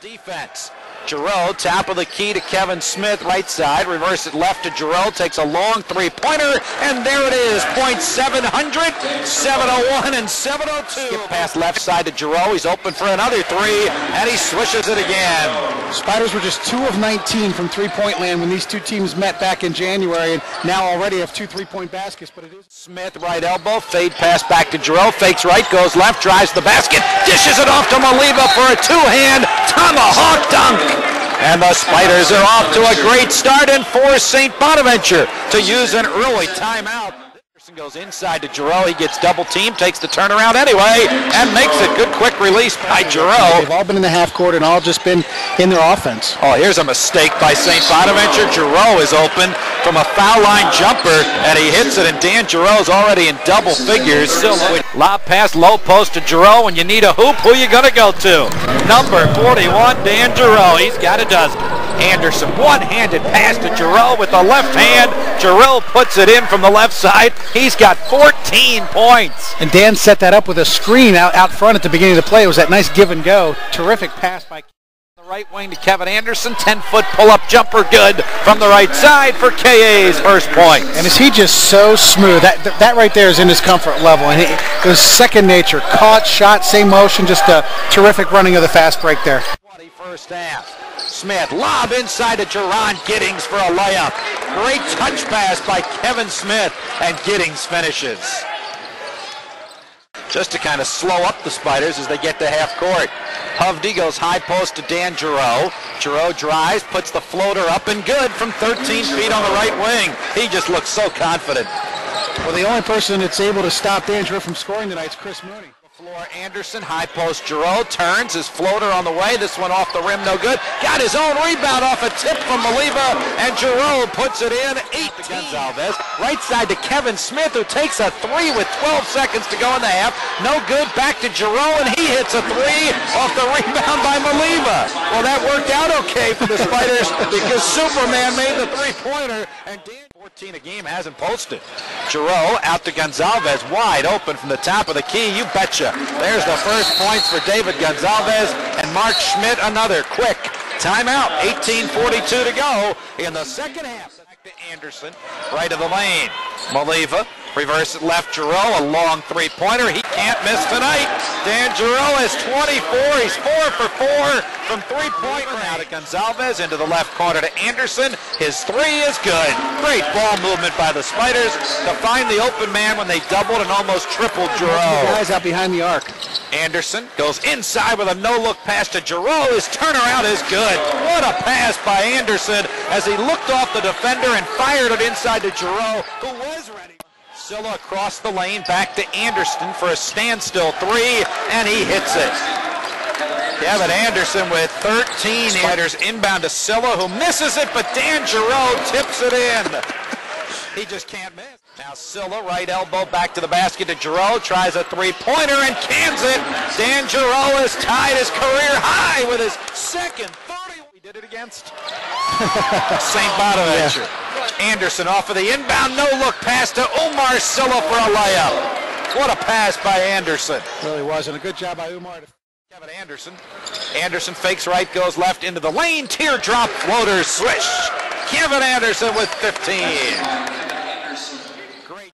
Defense. Geriot, top of the key to Kevin Smith, right side. Reverse it left to Geriot. Takes a long three-pointer, and there it is. Point 700, 701, and 702. Skip pass left side to Geriot. He's open for another three, and he swishes it again. Spiders were just 2 of 19 from three-point land when these two teams met back in January, and now already have two three-point baskets, but it is... Smith, right elbow, fade pass back to Geriot. Fakes right, goes left, drives the basket, dishes it off to Maliva for a two-hand tomahawk dunk. And the Spiders are off to a great start and force St. Bonaventure to use an early timeout. Anderson goes inside to Geriot. He gets double teamed, takes the turnaround anyway, and makes it. Good quick release by Geriot. They've all been in the half court and all just been in their offense. Oh, here's a mistake by St. Bonaventure. Geriot is open from a foul line jumper, and he hits it, and Dan Geriot is already in double figures. Lob pass, low post to Geriot. When you need a hoop, who you gonna go to? Number 41, Dan Geriot. He's got a dozen. Anderson, one-handed pass to Geriot with the left hand. Geriot puts it in from the left side. He's got 14 points. And Dan set that up with a screen out, out front at the beginning of the play. It was that nice give and go. Terrific pass by right wing to Kevin Anderson. 10-foot pull-up jumper good from the right side for KA's first point. And is he just so smooth? That that right there is in his comfort level. And it was second nature. Caught, shot, same motion. Just a terrific running of the fast break there. 20 first half. Smith, lob inside to Jerron Giddings for a layup. Great touch pass by Kevin Smith, and Giddings finishes. Just to kind of slow up the Spiders as they get to half court. Hovde goes high post to Dan Geriot. Geriot drives, puts the floater up and good from 13 feet on the right wing. He just looks so confident. Well, the only person that's able to stop Dan Geriot from scoring tonight is Chris Mooney. Floor Anderson, high post Geriot, turns his floater on the way. This one off the rim, no good. Got his own rebound off a tip from Maliva, and Geriot puts it in. 8 to Gonzalvez. Right side to Kevin Smith, who takes a three with 12 seconds to go in the half. No good. Back to Geriot, and he hits a three off the rebound by Maliva. Well, that worked out okay for the Spiders because Superman made the three-pointer, and Dan 14 a game hasn't posted. Geriot out to Gonzalvez, wide open from the top of the key. You betcha. There's the first points for David Gonzalvez and Mark Schmidt. Another quick timeout. 18:42 to go in the second half. Back to Anderson, right of the lane. Maliva reverse it left. Geriot a long three-pointer. He can't miss tonight. Dan Geriot is 24. He's four for four from three-point Out to Gonzalvez into the left corner to Anderson. His three is good. Great ball movement by the Spiders to find the open man when they doubled and almost tripled Geriot. Guys out behind the arc. Anderson goes inside with a no-look pass to Geriot. His turnaround is good. What a pass by Anderson as he looked off the defender and fired it inside to Geriot, who was. Silla across the lane, back to Anderson for a standstill three, and he hits it. Kevin Anderson with 13 hitters inbound to Silla, who misses it, but Dan Geriot tips it in. He just can't miss. Now Silla, right elbow back to the basket to Geriot, tries a three-pointer and cans it. Dan Geriot has tied his career high with his second 30. He did it against St. Bonaventure. Yeah. Anderson off of the inbound, no look pass to Umar Silla for a layup. What a pass by Anderson. Really was, and a good job by Umar. Kevin Anderson. Anderson fakes right, goes left into the lane. Teardrop floater swish. Kevin Anderson with 15.